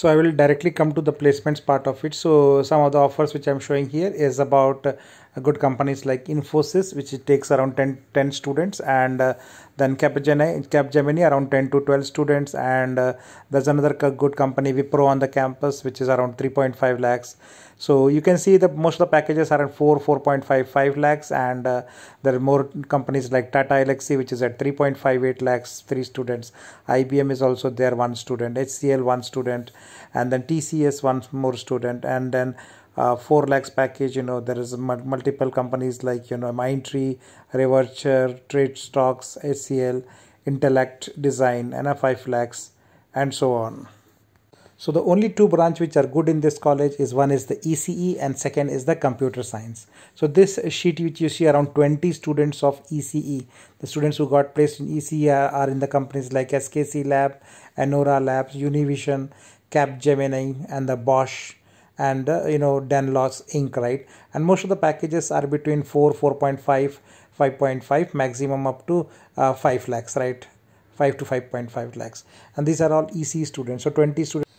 so i will directly come to the placements part of it. So some of the offers which i'm showing here is about good companies like infosys which takes around 10, 10 students and uh, then capgemini capgemini around 10 to 12 students and uh, there's another good company wipro on the campus which is around 3.5 lakhs. So you can see that most of the packages are at 4 4.55 lakhs and uh, there are more companies like tata elxsi which is at 3.58 lakhs three students. Ibm is also there one student. Hcl one student. And then tcs one more student. And then uh, 4 lakhs package you know there is multiple companies like you know mindtree revercher trade stocks hcl intellect design and a 5 lakhs and so on so the only two branch which are good in this college is one is the ECE and second is the computer science. So this sheet which you see around 20 students of ECE, the students who got placed in ECE are, are in the companies like SKC Lab, Anora Labs, Univision, Capgemini and the Bosch and uh, you know Danlos Inc. right? And most of the packages are between 4, 4.5, 5.5 maximum up to uh, 5 lakhs right? 5 to 5.5 lakhs. And these are all EC students. So 20 students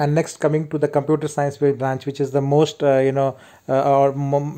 and next coming to the computer science branch which is the most uh, you know uh, or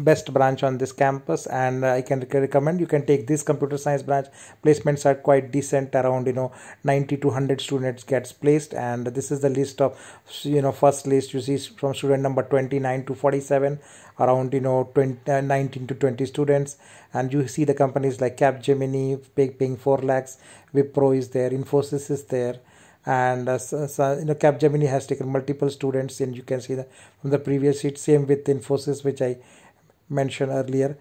best branch on this campus. And uh, i can recommend you can take this computer science branch. Placements are quite decent around you know 90 to 100 students gets placed. And this is the list of you know first list you see from student number 29 to 47 around you know 20, uh, 19 to 20 students. And you see the companies like capgemini paying 4 lakhs. Wipro is there infosys is there and uh, so, you know Capgemini has taken multiple students and you can see that from the previous sheet same with Infosys which I mentioned earlier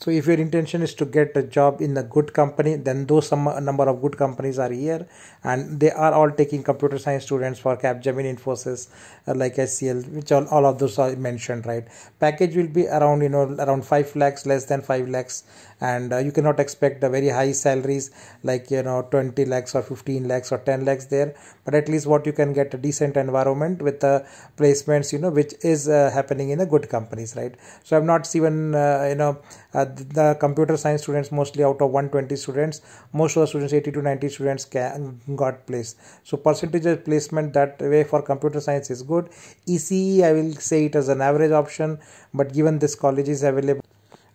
so if your intention is to get a job in a good company, then those some number of good companies are here, and they are all taking computer science students for Capgemini, Infosys, uh, like HCL which all, all of those are mentioned, right? Package will be around you know around five lakhs, less than five lakhs, and uh, you cannot expect the very high salaries like you know 20 lakhs or 15 lakhs or 10 lakhs there, but at least what you can get a decent environment with the placements, you know, which is uh, happening in the good companies, right? So I've not seen uh, you know uh, the computer science students mostly out of 120 students most of the students 80 to 90 students can, got placed. So percentage of placement that way for computer science is good. Ece i will say it as an average option but given this college is available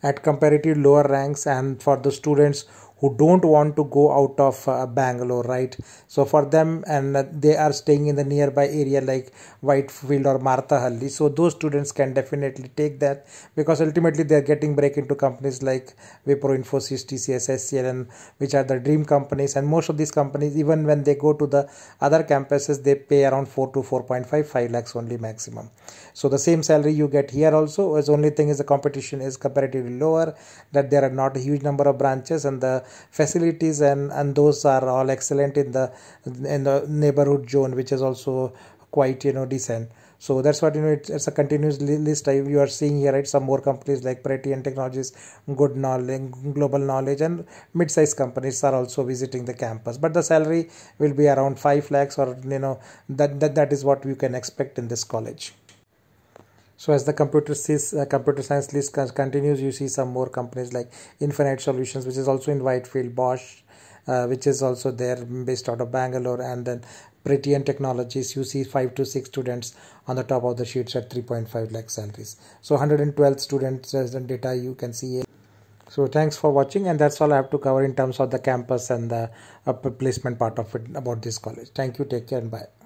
at comparative lower ranks and for the students who don't want to go out of uh, Bangalore, right? So for them, and they are staying in the nearby area like Whitefield or Marthahalli. So those students can definitely take that because ultimately they are getting break into companies like Wipro, Infosys, TCS, HCL, and which are the dream companies. And most of these companies, even when they go to the other campuses, they pay around 4 to 4.5, 5 lakhs only maximum. So the same salary you get here also. As only thing is the competition is comparatively lower. That there are not a huge number of branches and the facilities and and those are all excellent in the in the neighborhood zone which is also quite you know decent. So that's what you know it's, it's a continuous list you are seeing here right? Some more companies like Pretian Technologies good knowledge global knowledge and mid-sized companies are also visiting the campus. But the salary will be around 5 lakhs or you know that that, that is what you can expect in this college so as the computer says, uh, computer science list continues, you see some more companies like Infinite Solutions, which is also in Whitefield, Bosch, uh, which is also there based out of Bangalore, and then Pretian Technologies. You see five to six students on the top of the sheets at 3.5 lakh salaries. So 112 students as the data you can see. So thanks for watching, and that's all I have to cover in terms of the campus and the uh, placement part of it about this college. Thank you. Take care and bye.